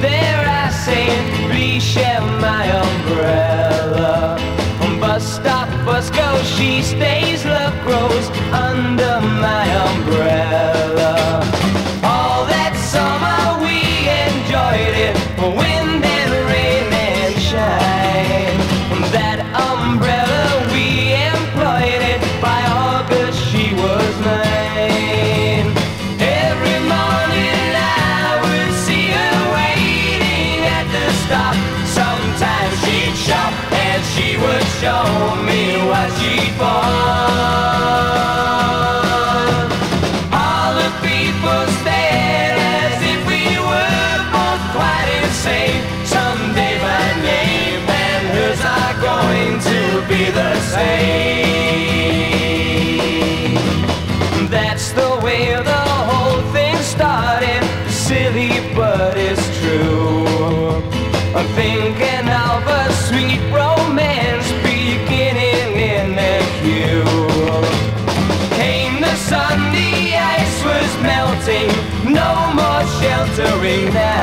there, I say, please share my umbrella. Bus stop, bus goes, she stays, love grows under my umbrella. All that summer we enjoyed it, wind and rain and shine. That umbrella show me what she'd. All the people stared as if we were both quite insane. Someday my name and hers are going to be the same. That's the way the whole thing started. Silly, but it's true. I'm thinking of a sweet romance sheltering now.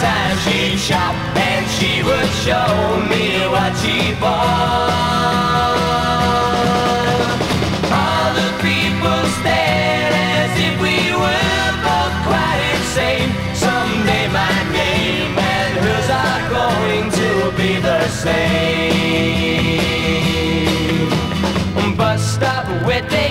Time she'd shop and she would show me what she bought. All the people stared as if we were both quite insane. Someday my name and hers are going to be the same. Bus stop with it.